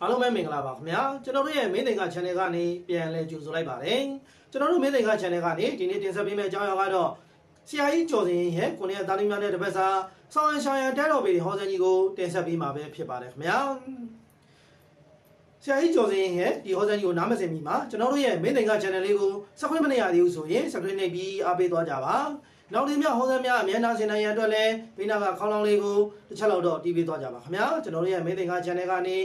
အားလုံးပဲမင်္ဂလာပါခင်ဗျာကျွန်တော်တို့ရဲ့မင်းသင်္ကာ channel ကနေပြန်လဲကြိုဆိုလိုက်ပါတယ်ကျွန်တော်တို့မင်းသင်္ကာ channel ကနေဒီနေ့တင်ဆက်ပေးမယ့်အကြောင်းအရာကတော့ဆရာကြီးကျော်စင်ရဲ့ကိုနေသားသမီးများနဲ့တပတ်စာဆောင်းရန်ရှောင်းရန်တဲတော်ပေဟောစံကြီးကိုတင်ဆက်ပေးမှာပဲဖြစ်ပါတယ်ခင်ဗျာဆရာကြီးကျော်စင်ရဲ့ဒီဟောစံကြီးကိုနားမစင်မီမှာကျွန်တော်တို့ရဲ့မင်းသင်္ကာ channel လေးကို subscribe မနေရသေးဘူးဆိုရင် subscribe နှိပ်ပြီးအားပေးသွားကြပါနောက်လေးများဟောစံများအများနာစင်နိုင်ရန်အတွက်လည်းဘေးနာကခေါင်းလောင်းလေးကိုတစ်ချက်လောက်တော့တီးပေးသွားကြပါခင်ဗျာကျွန်တော်တို့ရဲ့မင်းသင်္ကာ channel ကနေ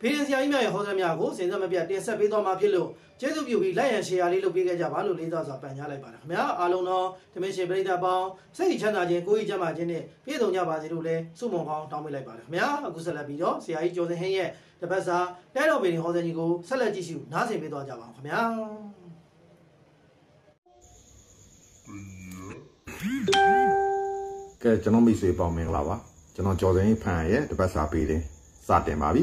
ဖေးရင်ဆရာကြီးများရဲ့ဟောစံများကိုစဉ်ဆက်မပြတ်တင်ဆက်ပေးသွားမှာဖြစ်လို့ကျေးဇူးပြုပြီးလိုက်ရန် share လေးလုပ်ပေးခဲ့ကြပါလို့လေးစားစွာပန်ကြားလိုက်ပါတယ်ခင်ဗျာအားလုံးတော့တမင်ရှင်ပရိသတ်ပေါင်းစိတ်ချမ်းသာခြင်းကိုယ်ကြီးချမ်းသာခြင်းနဲ့ပြည့်စုံကြပါစေလို့လည်းဆုမွန်ကောင်းတောင်းပေးလိုက်ပါတယ်ခင်ဗျာအခုဆက်လက်ပြီးတော့ဆရာကြီးကျော်စင်ဟင်းရဲ့တပတ်စာတဲတော်ပေဟောစံကြီးကိုဆက်လက်ကြည့်ရှုနားဆင်ပေးသွားကြပါအောင်ခင်ဗျာကဲကျွန်တော်မိတ်ဆွေပေါင်းမင်္ဂလာပါကျွန်တော်ကျော်စင်ဖန်ရဲ့တပတ်စာပေးတယ်စတင်ပါပြီ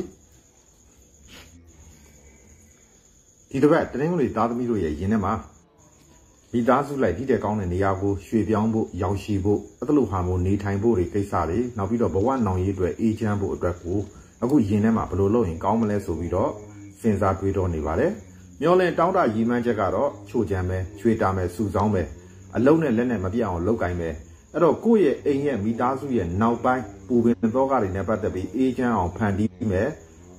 ဒီတစ်ပတ်တနင်္ဂနွေသားသမီးတို့ရဲ့ယင်းထဲမှာမိသားစုလိုက်ဒီတဲ့ကောင်းတဲ့နေရာကိုရွှေ့ပြောင်းဖို့ရောက်ရှိဖို့အသလိုဟာမို့နေထိုင်ဖို့တွေကိစ္စတွေနောက်ပြီးတော့ဘဝနောင်ရေးအတွက်အေးချမ်းဖို့အတွက်ကိုအခုယင်းထဲမှာဘယ်လိုလုပ်ရင်ကောင်းမလဲဆိုပြီးတော့စဉ်းစားတွေးတော့နေပါတယ်မျောလင့်တောင်းတရည်မှန်းချက်ကတော့ချိုချမ်းပဲရွှေတာမယ်စူဆောင်းပဲအလုံးနဲ့လက်နဲ့မပြတ်အောင်လုပ်ကင်ပဲအဲ့တော့ကိုယ့်ရဲ့အိမ်ရဲ့မိသားစုရဲ့နောက်ပိုင်းပူပင်သောကတွေနဲ့ပတ်သက်ပြီးအေးချမ်းအောင်ဖန်တီးမယ်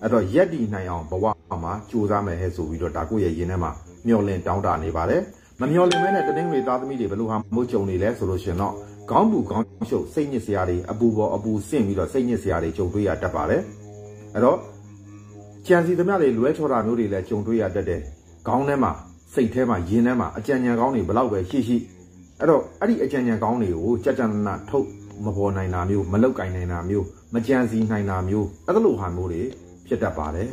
အဲ့တော့ရက်တည်နိုင်အောင်ဘဝမှာကြိုးစားမယ်ဟဲ့ဆိုပြီးတော့ဒါကိုယ့်ရဲ့ရင်ထဲမှာမျောလင့်တောင်းတနေပါတယ်မမျောလင့်မဲနဲ့တတင်းတွေသားသမီးတွေဘယ်လိုဟာမို့ကြုံနေလဲဆိုလို့ရှင်တော့ခေါင်းပူခေါင်းရှုပ်စိတ်ညစ်စရာတွေအပူပေါ်အပူဆင့်ပြီးတော့စိတ်ညစ်စရာတွေကြုံတွေ့ရတတ်ပါတယ်အဲ့တော့ကြံစီသမျှတွေလွဲချော်တာမျိုးတွေလည်းကြုံတွေ့ရတတ်တယ်ခေါင်းထဲမှာစိတ်ထဲမှာရင်ထဲမှာအကြံဉာဏ်ကောင်းတွေဘလောက်ပဲရှိရှိအဲ့တော့အဲ့ဒီအကြံဉာဏ်ကောင်းတွေကိုကြကြနနထုတ်မပေါ်နိုင်တာမျိုးမလောက်ကင်နိုင်တာမျိုးမကြံစီနိုင်တာမျိုးအဲ့လိုဟာမျိုးတွေ ဖြစ်တတ်ပါတယ်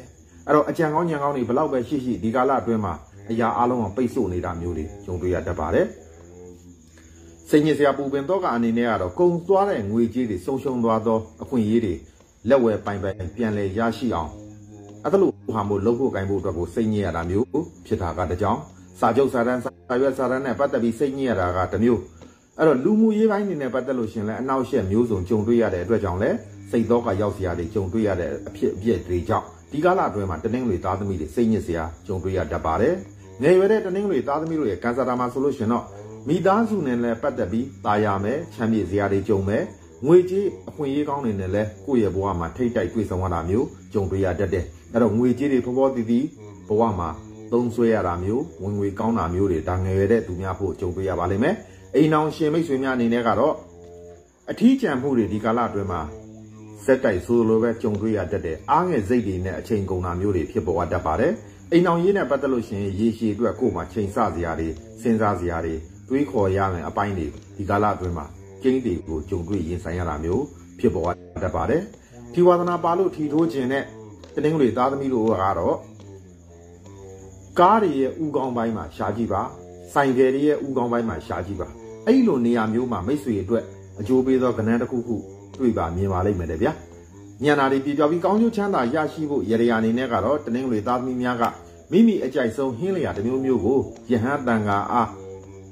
အဲ့တော့အကြံကောင်းဉာဏ်ကောင်းတွေဘလောက်ပဲရှိရှိဒီကာလအတွင်းမှာအရာအလုံးအောင်ပိတ်ဆို့နေတာမျိုးတွေကြုံတွေ့ရတတ်ပါတယ်စိတ်ညစ်စရာပူပင်တော့ကအနေနဲ့ကတော့ကုံသွားတဲ့ငွေကြေးတွေဆုံးရှုံးသွားသောအခွင့်အရေးတွေလက်ဝဲပိုင်ပိုင်ပြန်လည်ရရှိအောင်အဲ့လိုဟာမျိုးလုပ်ဖို့ကင်ဖို့အတွက်ကိုစိတ်ညစ်ရတာမျိုးဖြစ်တာကတကြောင်စာချုပ်စာတမ်းစာရွက်စာတမ်းနဲ့ပတ်သက်ပြီးစိတ်ညစ်ရတာကတစ်မျိုးအဲ့တော့လူမှုရေးပိုင်းတွေနဲ့ပတ်သက်လို့ရှင်လဲအနောက်ရှက်မျိုးစုံကြုံတွေ့ရတဲ့အတွက်ကြောင့်လဲ စိတ်တော့ကရောက်စရာတွေကြုံတွေ့ရတဲ့အဖြစ်အပျက်တွေကြောင့်ဒီကာလအတွင်းမှာတနင်္ဂနွေသားသမီးတွေစိတ်ညစ်စရာကြုံတွေ့ရတတ်ပါတယ်။ငယ်ရွယ်တဲ့တနင်္ဂနွေသားသမီးတို့ရဲ့ကန်ဆာတာမှာဆိုလို့ရှင်တော့မိသားစုနဲ့လည်းပတ်သက်ပြီးตายရမယ်ချမ်းမြေစရာတွေကြုံမယ်ငွေကြေးအခွင့်အရေးကောင်းတွေနဲ့လည်းကိုယ့်ရဲ့ဘဝမှာထိတ်တိုက်တွေ့ဆုံရတာမျိုးကြုံတွေ့ရတတ်တယ်။အဲ့တော့ငွေကြေးတွေဖောဖောတီတီဘဝမှာသုံးဆွဲရတာမျိုးဝင်ငွေကောင်းတာမျိုးတွေဒါငယ်ရွယ်တဲ့သူများဖို့ကြုံတွေ့ရပါလိမ့်မယ်။အိမ်အောင်ရှင်မိတ်ဆွေများအနေနဲ့ကတော့အထီးကျန်မှုတွေဒီကာလအတွင်းမှာ စက်တိုက်ဆိုလိုပဲကြုံတွေ့ရတတ်တယ်အားငယ်စိတ်တွေနဲ့အချိန်ကုန်တာမျိုးတွေဖြစ်ပေါ်တတ်ပါတယ်အိမ်အောင်ရေးနဲ့ပတ်သက်လို့ရှိရင်ရေရှည်အတွက်ကိုယ်မှာချိန်ဆစရာတွေစဉ်းစားစရာတွေတွေးခေါ်ရမယ်အပိုင်းတွေဒီကာလအတွင်းမှာကျင်းတွေကိုကြုံတွေ့ရင်ဆိုင်ရတာမျိုးဖြစ်ပေါ်တတ်ပါတယ်ဒီဝါသနာပါလို့ထီထိုးခြင်းနဲ့တနင်္ဂနွေသားသမီးတို့ကတော့ကားတွေရဲ့ဥကောင်းပိုင်းမှာရှားကြည့်ပါဆိုင်ကယ်တွေရဲ့ဥကောင်းပိုင်းမှာရှားကြည့်ပါအဲ့လိုနေရာမျိုးမှာမိတ်ဆွေအတွက်အကျိုးပေးသောကဏ္ဍတစ်ခုခု တွေ့ပါမြင်ပါလိမ့်မယ်တဲ့ဗျာညံနာတွေပြပြပြီးကောင်းကျိုးချမ်းသာရရှိဖို့ရရယာအနေနဲ့ကတော့တနင်္ဂနွေသားသမီးများကမိမိအကြိုက်ဆုံးဟင်းလျာတစ်မျိုးမျိုးကိုယဟန်တန်ဃာအား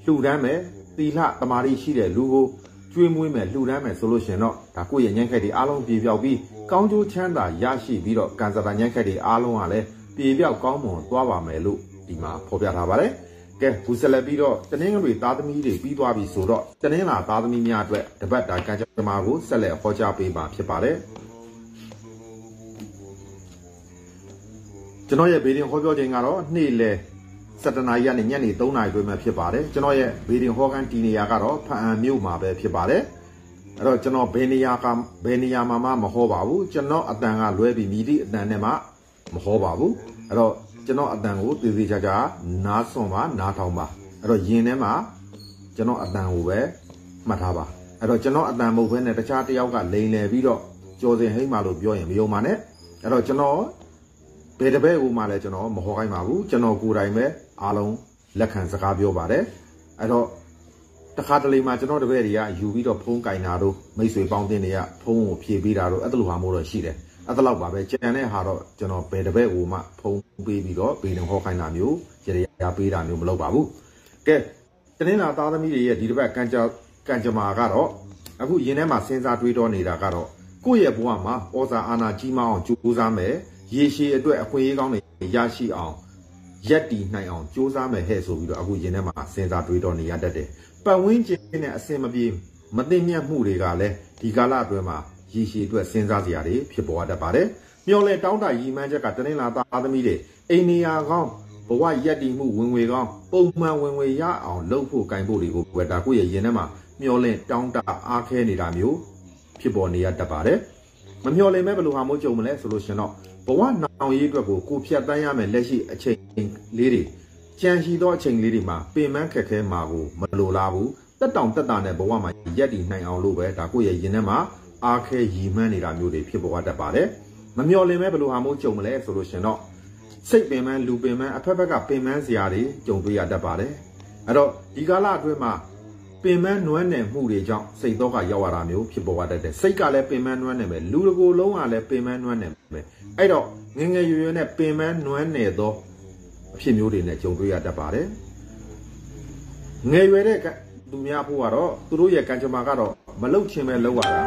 လှူဒန်းမယ်သီလတမာရီရှိတဲ့လူကိုကျွေးမွေးမယ်လှူဒန်းမယ်ဆိုလို့ရှင်တော့ဒါကိုယ့်ရဲ့ညံ့ခက်တွေအားလုံးပြေပြောက်ပြီးကောင်းကျိုးချမ်းသာရရှိပြီးတော့ကံစတာညံ့ခက်တွေအားလုံးကလည်းပြေပြောက်ကောင်းမွန်သွားပါမယ်လို့ဒီမှာဖော်ပြထားပါတယ် ကဲဘူးဆက်လက်ပြီးတော့တနင်္ဂနွေသားသမီးတွေပြီးသွားပြီဆိုတော့တနင်္လာသားသမီးများအတွက်တပတ်တာကံကြမ္မာကိုဆက်လက်ဟောကြားပေးမှာဖြစ်ပါတယ်ကျွန်တော်ရဲ့ဘေးရင်ဟောပြောခြင်းကတော့နေ့လယ်7နာရီကနေညနေ3နာရီတွင်မှဖြစ်ပါတယ်ကျွန်တော်ရဲ့ဘေးရင်ဟောကန်တီနေရာကတော့ဖအံမြို့မှာပဲဖြစ်ပါတယ်အဲ့တော့ကျွန်တော်ဘယ်နေရာကဘယ်နေရာမှာမှမဟောပါဘူးကျွန်တော်အတန်ကလွဲပြီးမြည်သည့်အတန်နဲ့မှမဟောပါဘူးအဲ့တော့ ကျွန်တော်အတန်ကိုသေသေးချာချာနားစွန်ပါနားထောင်ပါအဲ့တော့ယင်ထဲမှာကျွန်တော်အတန်ကိုပဲမှတ်ထားပါအဲ့တော့ကျွန်တော်အတန်မဟုတ်ဘဲနဲ့တခြားတယောက်ကလိန်လည်ပြီးတော့ကြော်စင်ဟိမ့်ပါလို့ပြောရင်မယုံပါနဲ့အဲ့တော့ကျွန်တော်ဘယ်တပည့်ဦးမှလည်းကျွန်တော်မဟောခိုင်းပါဘူးကျွန်တော်ကိုယ်တိုင်ပဲအားလုံးလက်ခံစကားပြောပါတယ်အဲ့တော့တခါတလေမှာကျွန်တော်တပည့်တွေကယူပြီးတော့ဖုန်းကင်တာတို့မိတ်ဆွေပေါင်းတင်တွေကဖုန်းကိုဖြည့်ပေးတာတို့အဲ့လိုဟာမျိုးတော့ရှိတယ် အဲ့ဒါလောက်ပါပဲကြံတဲ့ဟာတော့ကျွန်တော်ဘယ်တပည့်ကိုမှဖုံးပေးပြီးတော့ဘေးនឹងဟောခိုင်းတာမျိုးရရပေးတာမျိုးမလုပ်ပါဘူးကဲတနင်္လာသားသမီးတွေရဲ့ဒီတစ်ပတ်ကံကြကံကြမာကတော့အခုယင်းထဲမှာစဉ်းစားတွေးတောနေတာကတော့ကိုယ့်ရဲ့ဘဝမှာဩဇာအာဏာကြီးမားအောင်ကြိုးစားမယ် ရေရှည်အတွက်အခွင့်အရေးကောင်းတွေရရှိအောင်ရက်တီနိုင်အောင်စ조사မယ်ဟဲ့ဆိုပြီးတော့အခုရင်ထဲမှာစဉ်းစားတွေးတော့နေရတတ်တယ်ပတ်ဝန်းကျင်နဲ့အစင်မပြေမသိမြတ်မှုတွေကလည်းဒီကာလအတွင်းမှာ ရေရှည်အတွက်စဉ်းစားစရာတွေဖြစ်ပေါ်တတ်ပါတယ်မျော်လဲတောင်းတရည်မှန်းချက်ကတနင်္လာသားသမီးတွေအိန္ဒိယကောင်းဘဝရက်တီမှုဝင်ငွေကောင်းပုံမှန်ဝင်ငွေရအောင်လုပ်ဖို့ကင်ဖို့တွေကိုဝယ်တာကိုယ့်ရဲ့ရင်ထဲမှာမျော်လင့်တောင်းတအားခဲနေတာမျိုးဖြစ်ပေါ်နေရတတ်ပါတယ်မမျော်လင့်မဲ့ဘယ်လိုဟာမျိုးကြုံမလဲဆိုလို့ရှင်တော့ဘဝနောင်ရေးအတွက်ကိုကိုဖြတ်တန်းရမယ်လက်ရှိအချိန်လေးတွေကြံရှိသောအချိန်လေးတွေမှာပင်ပန်းခက်ခဲမှာကိုမလိုလားဘူးတက်တောင်တက်တာနဲ့ဘဝမှာရက်တည်နိုင်အောင်လို့ပဲဒါကိုယ့်ရဲ့ရင်ထဲမှာ အားခဲရည်မှန်းနေတာမျိုးတွေဖြစ်ပေါ်တတ်ပါတယ်မမျော်လင့်မဲ့ဘယ်လိုဟာမျိုးကြုံမလဲဆိုလို့ရှင်တော့စိတ်ပင်ပန်းလူပင်ပန်းအဖက်ဖက်ကပင်ပန်းစရာတွေကြုံတွေ့ရတတ်ပါတယ်အဲ့တော့ဒီကာလအတွင်းမှာပင်မနွမ်းနယ်မှုတွေကြောင့်စိတ်တော့ကရောက်ရတာမျိုးဖြစ်ပေါ်တတ်တယ်စိတ်ကလည်းပင်မနွမ်းနယ်မယ်လူတကိုယ်လုံးကလည်းပင်မနွမ်းနယ်မယ်အဲ့တော့ငငယ်ရွယ်ရွယ်နဲ့ပင်မနွမ်းနယ်သောအဖြစ်မျိုးတွေနဲ့ကြုံတွေ့ရတတ်ပါတယ်ငယ်ရွယ်တဲ့သူများဖို့ကတော့သူတို့ရဲ့ကံကြမ္မာကတော့မလုတ်ချင်းပဲလောက်ရတာ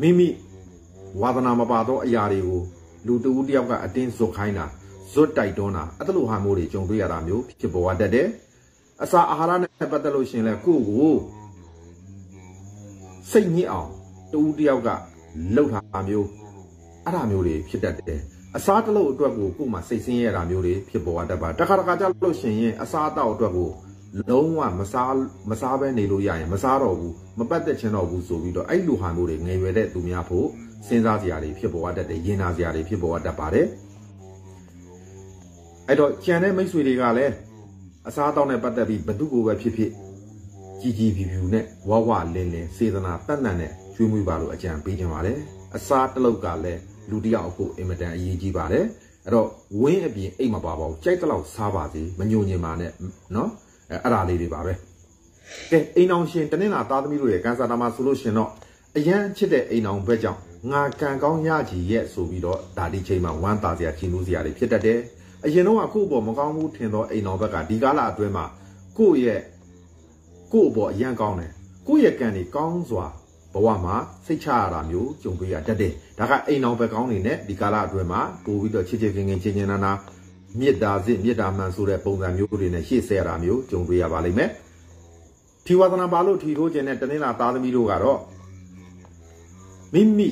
မိမိဝါသနာမပါသောအရာတွေကိုလူတဦးတယောက်ကအတင်းဇွတ်ခိုင်းတာဇွတ်တိုက်တွန်းတာအဲ့လိုဟာမျိုးတွေကြုံတွေ့ရတာမျိုးဖြစ်ပေါ်တတ်တယ်အစာအာဟာရနဲ့ပတ်သက်လို့ရှင်လဲကိုယ့်ကိုစိတ်ညစ်အောင်တူတယောက်ကလှုပ်တာမျိုးအဲ့ဒါမျိုးတွေဖြစ်တတ်တယ်အစားတလို့အတွက်ကိုကိုယ်မှစိတ်ဆင်းရဲတာမျိုးတွေဖြစ်ပေါ်တတ်ပါတခါတခါကြလို့ရှင်ရင်အစားအသောက်အတွက်ကို လုံးဝမစားမစားဘဲနေလို့ရရင်မစားတော့ဘူးမပတ်သက်ချင်တော့ဘူးဆိုပြီးတော့အဲ့လိုဟာမျိုးတွေငယ်ရွယ်တဲ့သူများဖို့စဉ်းစားစရာတွေဖြစ်ပေါ်တတ်တယ်ရင်နာစရာတွေဖြစ်ပေါ်တတ်ပါတယ်အဲ့တော့ကြံတဲ့မိတ်ဆွေတွေကလည်းအစားအသောက်နဲ့ပတ်သက်ပြီးဘသူကိုပဲဖြစ်ဖြစ်ကြီးကြီးဖြူဖြူနဲ့ဝဝလင်းလင်းစေတနာတတ်တန်နဲ့ကျွေးမွေးပါလို့အကြံပေးကြပါတယ်အစားတလုတ်ကလည်းလူတယောက်ကိုအင်မတန်အရေးကြီးပါတယ်အဲ့တော့ဝင်းအပြင်အိတ်မပါပါဘူးကြိုက်တဲ့လောက်စားပါစေမညိုညင်ပါနဲ့နော် အဲ့အဲ့ဒါလေးတွေပါပဲကဲအိမ်အောင်ရှင်တနင်္လာသားသမီးတို့ရဲ့ကန်ဆာတာမှာဆိုလို့ရှင်တော့အရန်ချစ်တဲ့အိမ်အောင်ဘက်ကြောင့်ငါကံကောင်းရကြီးရဲ့ဆိုပြီးတော့ဒါဒီချိန်မှာဝမ်းသာစရာချီးနှူးစရာတွေဖြစ်တတ်တယ်အရင်တော့အခု့ဘောမကောင်းဘူးထင်သောအိမ်တော်ဘက်ကဒီကာလအတွင်းမှာကိုယ့်ရဲ့ကိုယ့်ဘောအရန်ကောင်းတယ်ကိုယ့်ရဲ့ကံတွေကောင်းစွာဘဝမှာစိတ်ချရတာမျိုးကြုံတွေ့ရတတ်တယ်ဒါကအိမ်တော်ဘက်ကောင်းနေနဲ့ဒီကာလအတွင်းမှာပို့ပြီးတော့ချစ်ချစ်ခင်ခင်ချင်းချင်းနာနာ မေတ္တာစစ်မေတ္တာမှန်ဆိုတဲ့ပုံစံမျိုးတွေနဲ့ရှေ့ဆက်ရတာမျိုးကြုံတွေ့ရပါလိမ့်မယ်ထီဝါသနာပါလို့ထီထိုးခြင်းနဲ့တနင်္လာသားသမီးတို့ကတော့မိမိ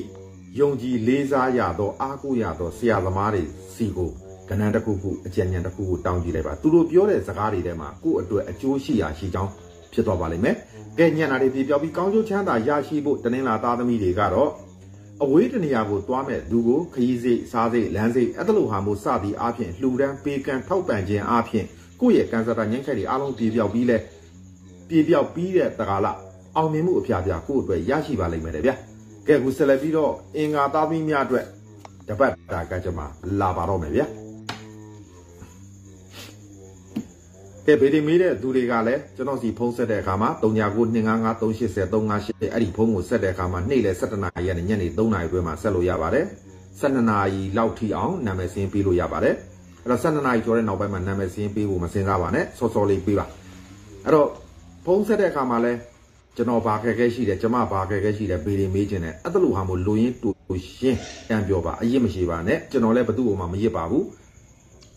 ယုံကြည်လေးစားရသောအားကိုးရသောဆရာသမားတွေစီကိုကဏ္ဍတစ်ခုခုအကြံဉာဏ်တစ်ခုခုတောင်းကြည့်လိုက်ပါသူတို့ပြောတဲ့စကားတွေထဲမှာကိုယ့်အတွက်အကျိုးရှိရာရှိကြောင်းဖြစ်သွားပါလိမ့်မယ်ကဲညံ့တာတွေပြေပြောပြီးကောင်းကျိုးချမ်းသာရရှိဖို့တနင်္လာသားသမီးတွေကတော့ အဝေးတနေရာကိုသွားမဲ့လူကိုခရီးစိတ်စားစိတ်လမ်းစိတ်အဲ့လိုဟာမျိုးစသည်အားဖြင့်လှူဒန်းပေးကမ်းထောက်ပံ့ခြင်းအားဖြင့်ကိုယ့်ရဲ့ကံစတာညှို့ခိုက်တွေအားလုံးပြေပြောက်ပြီးလဲပြေပြောက်ပြီးတဲ့တကာလအောင်မြင်မှုအဖျားဖျားကိုယ့်အတွက်ရရှိပါလိမ့်မယ်တဲ့ဗျာကဲခုဆက်လက်ပြီးတော့အင်္ဂါသားသမီးများအတွက်တပတ်တာကကြမှာလာပါတော့မယ်ဗျာ ကဲဗေဒီမေးတဲ့သူတွေကလည်းကျွန်တော်စီဖုန်းဆက်တဲ့အခါမှာ399255380358အဲ့ဒီဖုန်းကိုဆက်တဲ့အခါမှာနေ့လယ်7:00နာရီနဲ့ညနေ3:00နာရီအတွင်းမှာဆက်လို့ရပါတယ်12နာရီလောက်ထိအောင်နာမည်စင်းပေးလို့ရပါတယ်အဲ့တော့12နာရီကျော်တဲ့နောက်ပိုင်းမှာနာမည်စင်းပေးဖို့မစင်စားပါနဲ့စောစောလေးပေးပါအဲ့တော့ဖုန်းဆက်တဲ့အခါမှာလည်းကျွန်တော်ဘာခက်ခဲရှိတယ်ကျမဘာခက်ခဲရှိတယ်ဗေဒီမေးခြင်းနဲ့အဲ့ဒါလိုဟာမို့လူရင်းတူရှင်းတန်ပြောပါအရင်မရှိပါနဲ့ကျွန်တော်လည်းဘသူ့ကိုမှမရစ်ပါဘူး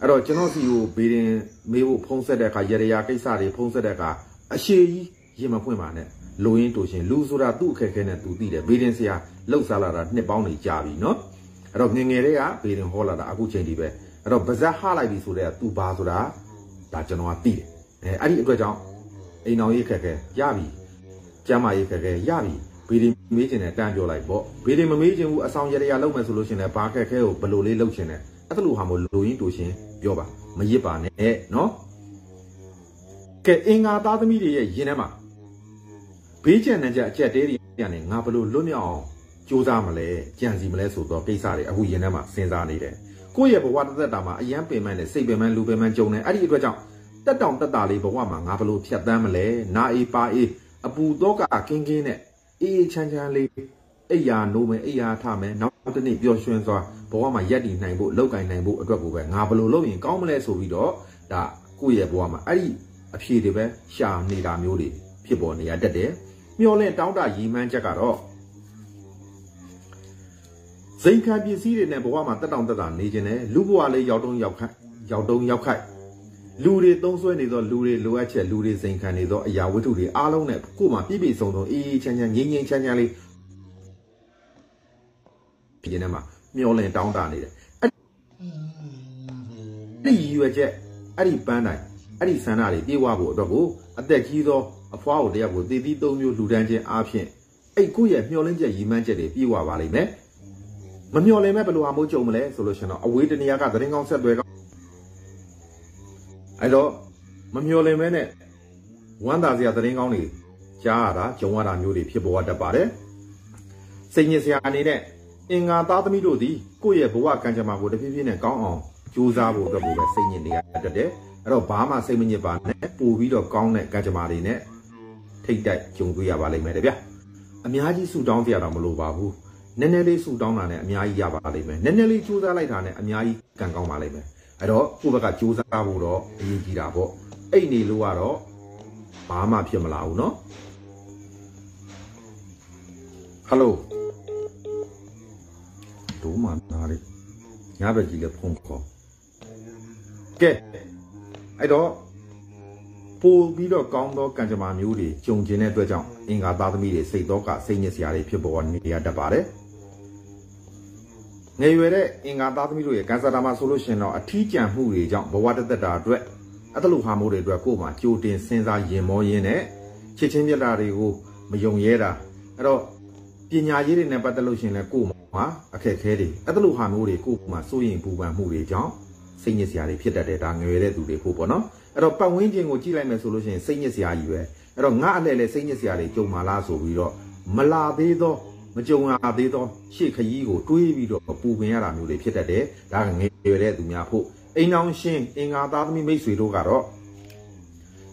အဲ့တော့ကျွန်တော်စီကိုဘေးရင်မေးဖို့ဖုံးဆက်တဲ့အခါရရကိစ္စတွေဖုံးဆက်တဲ့အခါအရှိကြီးရင်မဖွင့်ပါနဲ့လူရင်းတူရှင်လူဆိုတာသူ့အခက်ခဲနဲ့သူသိတယ်ဘေးရင်ဆရာလှုပ်ရှားလာတာနှစ်ပေါင်းနေကြာပြီနော်အဲ့တော့ငငယ်တွေကဘေးရင်ဟောလာတာအခုချိန်ဒီပဲအဲ့တော့ဗဇက်ဟလိုက်ပြီဆိုတဲ့သူဘာဆိုတာဒါကျွန်တော်ကသိတယ်အဲအဲ့ဒီအတွက်ကြောင့်အိမ်အောင်ရေးခက်ခဲရပြီကျမ်းမာရေးခက်ခဲရပြီဘေးရင်မေးချင်တယ်တန်းပြောလိုက်ပေါ့ဘေးရင်မမေးချင်ဘူးအဆောင်ရရလောက်မယ်ဆိုလို့ရှင်လည်းဘာခက်ခဲကိုဘယ်လိုလေးလုပ်ချင်တယ် အဲ့ဒါလိုဟာမို့လူရင်းတူရှင်ပြောပါမရစ်ပါနဲ့နော်ကဲအင်္ဂါသားသမီးတွေရဲ့ယင်ထဲမှာဘေးကျန်တဲ့ကြအချက်တဲတွေကနေငါဘလို့လွတ်မြောက်အောင်စူးစမ်းမလဲကြံစီမလဲဆိုတော့ကိစ္စတွေအခုယင်ထဲမှာစဉ်းစားနေတယ်ကိုယ့်ရဲ့ဘဝတစ်သက်တာမှာအယံပင်ပန်းနဲ့စိတ်ပင်ပန်းလူပင်ပန်းကြုံနေအဲ့ဒီအတွက်ကြောင့်တက်တောင်တက်တာလေးဘဝမှာငါဘလို့ဖြတ်တန်းမလဲနာအေးပါအေးအပူတော့ကကင်းကင်းနဲ့အေးအေးချမ်းချမ်းလေးအိယာနိုးမယ်အိယာထမယ်နောက်တစ်နေ့ပျော်ရွှင်စွာ ဘဝမှာရက်တည်နိုင်ဖို့လောက်ကင်နိုင်ဖို့အတွက်ကိုပဲငါဘယ်လိုလုပ်ရင်ကောင်းမလဲဆိုပြီးတော့ဒါကိုယ့်ရဲ့ဘဝမှာအဲ့ဒီအဖြေတွေပဲရှာနေတာမျိုးတွေဖြစ်ပေါ်နေရတတ်တယ်မျောလင့်တောင်းတရည်မှန်းချက်ကတော့စိန်ခံပစ္စည်းတွေနဲ့ဘဝမှာတက်တောင်တက်တာနေခြင်းနဲ့လူဘဝလေးရောက်တုံးရောက်ခတ်ရောက်တုံးရောက်ခိုက်လူတွေသုံးဆွဲနေသောလူတွေလိုအပ်ချက်လူတွေစိန်ခံနေသောအရာဝတ္ထုတွေအားလုံးနဲ့ကိုယ်မှာပြည့်ပြည့်စုံစုံအေးအေးချမ်းချမ်းငြိမ်းငြိမ်းချမ်းချမ်းလေးဒီနေ့မှာ မျောလင်တောင်းတနေတယ်အဲ့ဒီရည်ရွယ်ချက်အဲ့ဒီပန်းတိုင်းအဲ့ဒီဆန္ဒတွေပြေဝဖို့အတွက်ကိုအသက်ကြီးသောအဖွားကိုတရားကိုတည်တည်သုံးမျိုးလူတန်းချင်းအားဖြင့်အဲ့ကိုယ့်ရဲ့မျောလင်းချက်ရည်မှန်းချက်တွေပြေဝပါလိမ့်မယ်မမျော်လင့်မဲ့ဘယ်လိုအမိုးကြုံမလဲဆိုလို့ရှင်တော့အဝေးတနေရာကသတင်းကောင်းဆက်သွဲကောင်းအဲ့တော့မမျော်လင့်မဲနဲ့ဝမ်းသာစရာသတင်းကောင်းတွေကြားရတာကြုံရတာမျိုးတွေဖြစ်ပေါ်တတ်ပါတယ်စိတ်ညစ်စရာအနေနဲ့ အင်္ဂါသားသမီးတို့သည်ကိုယ့်ရဲ့ဘဝကံကြမ္မာကိုတဖြည်းဖြည်းနဲ့ကောင်းအောင်ကြိုးစားဖို့အတွက်ကိုပဲစိတ်ညစ်နေရတတ်တယ်အဲ့တော့ဘာမှစိတ်မညစ်ပါနဲ့ပို့ပြီးတော့ကောင်းတဲ့ကံကြမ္မာတွေနဲ့ထိတ်တိုက်ကြုံတွေ့ရပါလိမ့်မယ်တဗျအများကြီးဆူတောင်းကြရတာမလိုပါဘူးနည်းနည်းလေးဆူတောင်းတာနဲ့အများကြီးရပါလိမ့်မယ်နည်းနည်းလေးကြိုးစားလိုက်တာနဲ့အများကြီးကံကောင်းပါလိမ့်မယ်အဲ့တော့ကိုယ့်ဘက်ကကြိုးစားဖို့တော့အရေးကြီးတာပေါ့အဲ့နေလို့ကတော့ဘာမှဖြစ်မလာဘူးเนาะဟယ်လို ဒိုးမနာလေးညဘက်ကြီးလည်းဖုန်းခေါ်ကဲအဲ့တော့ပို့ပြီးတော့ကောင်းသောကံကြမ္မာမျိုးတွေကြုံကျင်တဲ့အတွက်ကြောင့်အင်္ဂါသားသမီးတွေစိတ်တော့ကစိတ်ညစ်စရာတွေဖြစ်ပေါ်နေရတတ်ပါတယ်ငယ်ရွယ်တဲ့အင်္ဂါသားသမီးတို့ရဲ့ကံစားတာမှာဆိုလို့ရှိရင်တော့အထီးကျန်မှုတွေကြောင့်ဘဝတသက်တာအတွက်အတလူဟာမိုးတွေအတွက်ကိုယ်မှာကြိုတင်စဉ်းစားရင်မောရင်းနဲ့ချစ်ချင်းမြတ်တာတွေကိုမယုံရဲတာအဲ့တော့ပညာရေးတွေနဲ့ပတ်သက်လို့ရှိရင်လည်းကိုယ် မှာအခက်အခဲတွေအတလူဟာမိုးတွေကိုယ်မှာစိုးရင်ပူပန်မှုတွေကြောင့်စိတ်ညစ်စရာတွေဖြစ်တတ်တယ်ဒါငယ်ရွယ်တဲ့သူတွေဖို့ပေါ့နော်အဲ့တော့ပတ်ဝန်းကျင်ကိုကြည့်လိုက်မယ်ဆိုလို့ရှိရင်စိတ်ညစ်စရာကြီးပဲအဲ့တော့ငါအလှဲ့လဲစိတ်ညစ်စရာတွေကြုံမာလားဆိုပြီးတော့မလာသေးသောမကြုံရသေးသောရှေ့ခရီးကိုတွေးပြီးတော့ပူပင်ရတာမျိုးတွေဖြစ်တတ်တယ်ဒါကငယ်ရွယ်တဲ့သူများဖို့အိမ်အောင်ရှင်အင်္ဂါသားသမီးမိတ်ဆွေတို့ကတော့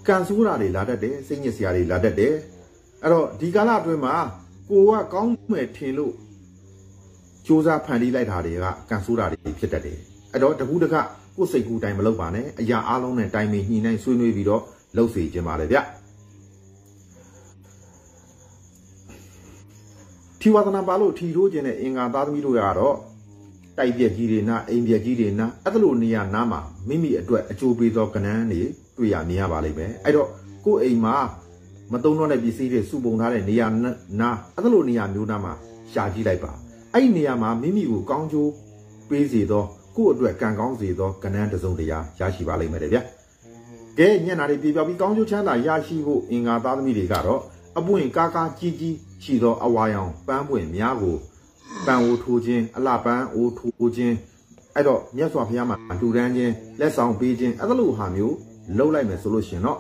ကံဆိုးတာတွေလာတတ်တယ်စိတ်ညစ်စရာတွေလာတတ်တယ်အဲ့တော့ဒီကာလအတွင်းမှာကိုကကောင်းမယ်ထင်လို့ စူးစမ်းဖန်တီးလိုက်တာတွေကကံဆိုးတာတွေဖြစ်တတ်တယ်အဲ့တော့တခုတကကိုယ်စိတ်ကူးတိုင်းမလုပ်ပါနဲ့အရာအလုံးနဲ့တိုင်ပင်ညှိနှိုင်းဆွေးနွေးပြီးတော့လှုပ်စေခြင်းပါလေဗျထီဝါသနာပါလို့ထီထိုးခြင်းနဲ့အင်္ဂါသားသမီးတို့ကတော့တိုက်ပြက်ကြီးတွေနာအိမ်ပြက်ကြီးတွေနာအဲ့ဒါလိုနေရာနားမှာမိမိအတွက်အကျိုးပေးသောကဏ္ဍတွေတွေ့ရမြင်ရပါလိမ့်မယ်အဲ့တော့ကိုယ့်အိမ်မှာမတုံးတော့တဲ့ပစ္စည်းတွေစုပုံထားတဲ့နေရာနာအဲ့ဒါလိုနေရာမျိုးနားမှာရှာကြည့်လိုက်ပါ အဲ့ဒီနေရာမှာမိမိကိုကောင်းကျိုးပေးစေသောကိုယ့်အတွက်ကံကောင်းစေသောကဏ္ဍတစ်စုံတရာရရှိပါလိမ့်မယ်တဲ့ဗျကဲညနာတွေပြေပြောပြီးကောင်းကျိုးချမ်းသာရရှိဖို့အင်္ဂါသားသမီးတွေကတော့အပွင့်ကားကားကြီးကြီးရှိသောအဝါရောင်ပန်းပွင့်များကိုပန်အိုထိုးခြင်းအလှပန်းအိုထိုးခြင်းအဲ့တော့မြတ်စွာဘုရားမှာလူတန်းခြင်းလက်ဆောင်ပေးခြင်းအဲ့လိုဟာမျိုးလှုပ်လိုက်မယ်ဆိုလို့ရှင်တော့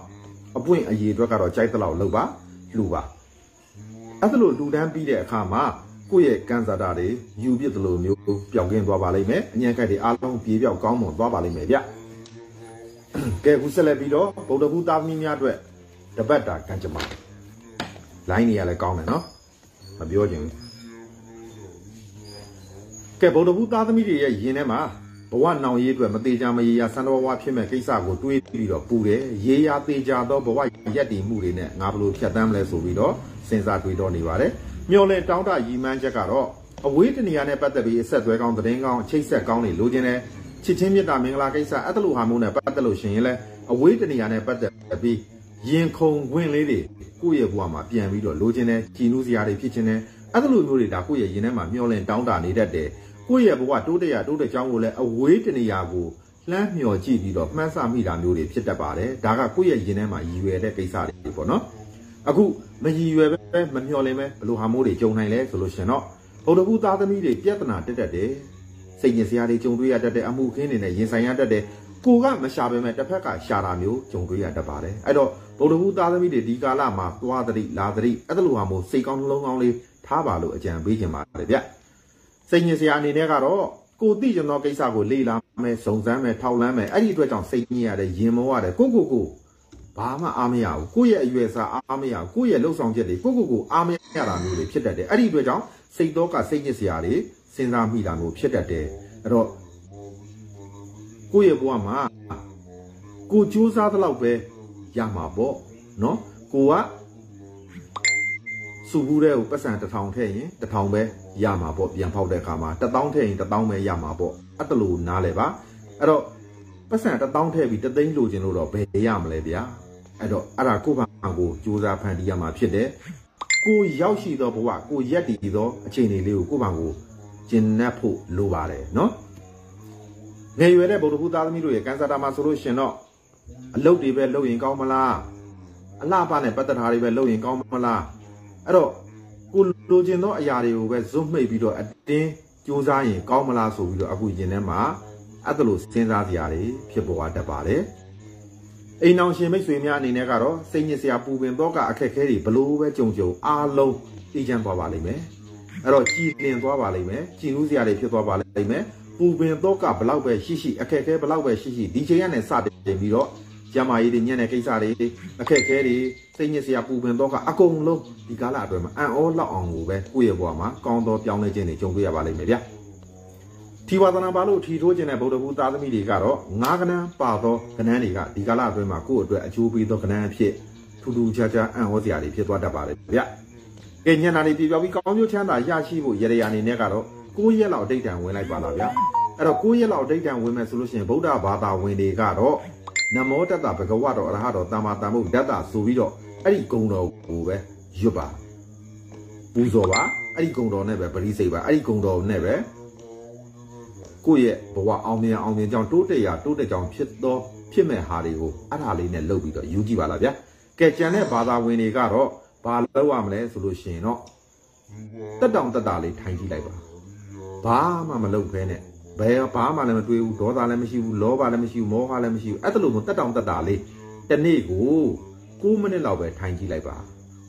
အပွင့်အရေးအတွက်ကတော့ကြိုက်တဲ့လောက်လှုပ်ပါလှူပါအဲ့လိုလူတန်းပြီးတဲ့အခါမှာ ကိုယ့်ရဲ့ကံစားတာတွေယူပြစ်တယ်လို့မျိုးပျောက်ကင်းသွားပါလိမ့်မယ်အញ្ញံခက်တွေအားလုံးပြေပြောက်ကောင်းမွန်သွားပါလိမ့်မယ်ဗျကဲခုဆက်လက်ပြီးတော့ဗုဒ္ဓဘုသားသမီးများအတွက်တပတ်တာကံကြမ္မာလိုင်းနေရလဲကောင်းတယ်နော်မပြောချင်ဘူးကဲဗုဒ္ဓဘုသားသမီးတွေရဲ့ယင်ထဲမှာဘဝနောင်ရေးအတွက်မသေးချာမရေရာဆန္ဒဝါဖြစ်မဲ့ကိစ္စကိုတွေးပြီးတော့ပူတယ်ရေရာသေးချာသောဘဝရက်တည်မှုတွေနဲ့ငါဘလို့ဖြတ်တန်းမလဲဆိုပြီးတော့စဉ်းစားတွေးတော့နေပါတယ် မျော်လင့်တောင်းတရည်မှန်းချက်ကတော့အဝေးတနေရာနဲ့ပတ်သက်ပြီးအဆက်သွဲကောင်းသတင်းကောင်းချိတ်ဆက်ကောင်းတွေလိုချင်တယ်ချစ်ချင်းမြတ်တာမင်္ဂလာကိစ္စအဲ့တလူဟာမိုးနဲ့ပတ်သက်လို့ရှင်ရင်လဲအဝေးတနေရာနဲ့ပတ်သက်ပြီးရင်ခုန်ခွင့်လေးတွေကိုယ့်ရဲ့ဘဝမှာပြန်ပြီးတော့လိုချင်တယ်ကြည်နူးစရာတွေဖြစ်ချင်တယ်အဲ့လိုမျိုးတွေဒါကိုယ့်ရဲ့ရင်ထဲမှာမျောလင့်တောင်းတနေတတ်တယ်ကိုယ့်ရဲ့ဘဝတိုးတက်ရတိုးတက်ကြောင်းကိုလည်းအဝေးတနေရာကိုလှမ်းမျောကြည့်ပြီးတော့မှန်းဆမိတာမျိုးတွေဖြစ်တတ်ပါတယ်ဒါကကိုယ့်ရဲ့ရင်ထဲမှာရည်ရွယ်တဲ့ကိစ္စတွေပေါ့နော် အခုမရည်ရွယ်ပဲမမျော်လင့်ပဲဘလို့ဟာမိုးတွေကြုံနိုင်လဲဆိုလို့ရှင်တော့ဗုဒ္ဓဘုသားသမီးတွေပြဿနာတက်တက်တယ်စိတ်ညစ်စရာတွေကြုံတွေ့ရတတ်တယ်အမှုခင်းတွေနဲ့ရင်ဆိုင်ရတတ်တယ်ကိုကမရှာပဲမဲ့တစ်ဖက်ကရှာတာမျိုးကြုံတွေ့ရတတ်ပါတယ်အဲ့တော့ဗုဒ္ဓဘုသားသမီးတွေဒီကာလမှာသွားသတိလာသတိအဲ့ဒါလိုဟာမို့စိတ်ကောင်းနှလုံးကောင်းလေးထားပါလို့အကြံပေးခြင်းပါတယ်ဗျစိတ်ညစ်စရာအနေနဲ့ကတော့ကိုသိကျင်သောကိစ္စကိုလေ့လာမယ်စုံစမ်းမယ်ထောက်လန်းမယ်အဲ့ဒီအတွက်ကြောင့်စိတ်ညစ်ရတယ်ရင်မောရတယ်ကိုကိုကို ဘာမှအားမရဘူးကိုယ့်ရဲ့အရွယ်စားအားမရဘူးကိုယ့်ရဲ့လှုပ်ဆောင်ချက်တွေကိုကိုကိုအားမရတာမျိုးတွေဖြစ်တတ်တယ်အဲ့ဒီအတွက်ကြောင့်စိတ်တော့ကစိတ်ညစ်စရာတွေစဉ်းစားမိတာမျိုးဖြစ်တတ်တယ်အဲ့တော့ကိုယ့်ရဲ့ဘဝမှာကိုကြိုးစားသလောက်ပဲရမှာပေါ့နော်ကိုကစုဘူးတဲ့ကိုပတ်စံတစ်ထောင်ထည့်ရင်တစ်ထောင်ပဲရမှာပေါ့ပြန်ဖောက်တဲ့အခါမှာတစ်တောင်းထည့်ရင်တစ်တောင်းပဲရမှာပေါ့အဲ့တလို့နားလဲပါအဲ့တော့ပတ်စံတစ်တောင်းထည့်ပြီးတစ်သိန်းလိုချင်လို့တော့ဘယ်ရမလဲဗျာ အဲ့တော့အဲ့ဒါကိုယ့်ဘာကိုစူးစမ်းဖန်တီးရမှာဖြစ်တယ်ကိုရောက်ရှိသောဘဝကိုရက်တည်သောအခြေအနေလေးကိုကိုယ့်ဘာကိုကျင့်내ဖို့လိုပါတယ်နော်ငယ်ရွယ်တဲ့ဗုဒ္ဓဘုသားသမီးတို့ရဲ့ကန်ဆာတာမှာဆိုလို့ရှင်တော့အလုပ်တွေပဲလုပ်ရင်ကောင်းမလားအလှပနဲ့ပတ်သက်တာတွေပဲလုပ်ရင်ကောင်းမလားအဲ့တော့ကိုလိုချင်သောအရာတွေကိုပဲဇွတ်မှိတ်ပြီးတော့အတင်းစူးစမ်းရင်ကောင်းမလားဆိုပြီးတော့အခုရင်ထဲမှာအဲ့ဒါလိုစဉ်းစားစရာတွေဖြစ်ပေါ်တတ်ပါတယ် အိမ်အောင်ရှင်မိတ်ဆွေများအနေနဲ့ကတော့စိတ်ညစ်စရာပူပင်တော့ကအခက်ခဲတွေဘလို့ပဲကြုံကြုံအားလုံးသိချမ်းသွားပါလိမ့်မယ်အဲ့တော့ကြည်လင်သွားပါလိမ့်မယ်ကြည်နူးစရာတွေဖြစ်သွားပါလိမ့်မယ်ပူပင်တော့ကဘလောက်ပဲရှိရှိအခက်ခဲဘလောက်ပဲရှိရှိဒီချိန်ကနေစတင်ပြီးတော့ကျမကြီးတွေညံ့တဲ့ကိစ္စတွေအခက်ခဲတွေစိတ်ညစ်စရာပူပင်တော့ကအကုန်လုံးဒီကာလအတွင်းမှာအံ့ဩလောက်အောင်ကိုပဲကိုယ့်ရဲ့ဘဝမှာကောင်းသောပြောင်းလဲခြင်းတွေကြုံတွေ့ရပါလိမ့်မယ်ဗျာ ထီဝါသနာပါလို့ထီထိုးခြင်းတဲ့ဗုဒ္ဓဘုသားသမီးတွေကတော့ငါးကဏန်းပါသောကဏန်းတွေကဒီကာလအတွင်းမှာကိုယ့်အတွက်အကျိုးပေးသောကဏန်းအဖြစ်ထူးထူးခြားခြားအံ့ဩစရာတွေဖြစ်သွားတတ်ပါတယ်ဗျာကဲညံ့တာတွေပြပြောပြီးကောင်းကျိုးချမ်းသာရရှိဖို့ရရအနေနဲ့ကတော့9ရက်လောက်အတိတ်တန်ဝင်လိုက်ပါလားဗျာအဲ့တော့9ရက်လောက်အတိတ်တန်ဝင်မယ်ဆိုလို့ရှိရင်ဗုဒ္ဓဘာသာဝင်တွေကတော့နမောတတဘဂဝတော်အရဟတော်တမ္မာတမ္မုဒ္ဒတဆိုပြီးတော့အဲ့ဒီဂုံတော်ကိုပဲရွတ်ပါပူဇော်ပါအဲ့ဒီဂုံတော်နဲ့ပဲပရိစိတ်ပါအဲ့ဒီဂုံတော်နဲ့ပဲ ကိုယ့်ရဲ့ဘဝအောင်မြင်အောင်မြင်ကြောင်းတိုးတက်ရာတိုးတက်ကြောင်းဖြစ်သောဖြစ်မဲ့ဟာတွေကိုအဲ့ဒါလေးနဲ့လုပ်ပြီးတော့ယူကြည့်ပါလားဗျာကဲကြံတဲ့ဘာသာဝင်တွေကတော့ဘာလုပ်ရမလဲဆိုလို့ရှိရင်တော့တက်တောင်တက်တာလေးထိုင်ကြည့်လိုက်ပါဘာမှမလုပ်ခဲနဲ့ဘယ်ဘာမှလည်းမတွေးဘူးဒေါသလည်းမရှိဘူးလောဘလည်းမရှိဘူးမောဟလည်းမရှိဘူးအဲ့ဒါလို့မတက်တောင်တက်တာလေးတနေ့ကို6မိနစ်လောက်ပဲထိုင်ကြည့်လိုက်ပါ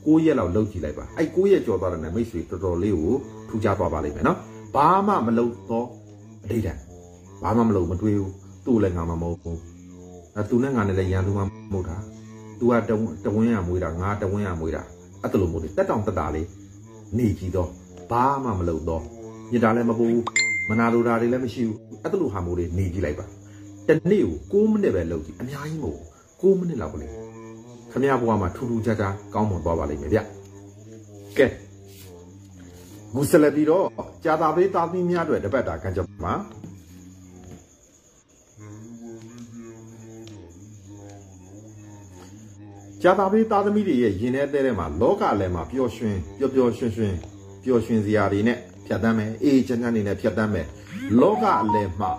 9ရက်လောက်လုပ်ကြည့်လိုက်ပါအဲ့9ရက်ကျော်သွားတဲ့မိတ်ဆွေတော်တော်လေးကိုထူကြသွားပါလိမ့်မယ်နော်ဘာမှမလုပ်တော့ အတိတ်တန်ဘာမှမလုပ်မတွေးဘူးသူ့လည်းငါမှမဟုတ်ဘူးအဲသူနဲ့ငါနဲ့လည်းရန်သူမှမဟုတ်တာသူကတဝင်းရမွေးတာငါတဝင်းရမွေးတာအဲ့ဒါလို့မို့လေတက်တောင်တက်တာလေးနေကြည့်တော့ဘာမှမလုပ်တော့ညတာလည်းမပူဘူးမနာလိုတာတွေလည်းမရှိဘူးအဲ့ဒါလိုဟာမျိုးတွေနေကြည့်လိုက်ပါတနေ့ကို6မိနစ်ပဲလုပ်ကြည့်အများကြီးမဟုတ်6မိနစ်လောက်ပဲလေခမရဘွားမှာထူးထူးခြားခြားကောင်းမွန်သွားပါလိမ့်မယ်ဗျကဲ ဂုဆလပြီးတော့ကြာတာပေးသားသမီးများတွေတပတ်တာခံချက်မှာကြာတာပေးသားသမီးတွေရဲ့ရင်ထဲတဲထဲမှာလောကလည်းမှာပျော်ရွှင်ပျော်ပျော်ရွှင်ရွှင်ပျော်ရွှင်စရာတွေနဲ့ဖြတ်တမ်းမယ်အေးချမ်းချမ်းနေနဲ့ဖြတ်တမ်းမယ်လောကအလယ်မှာ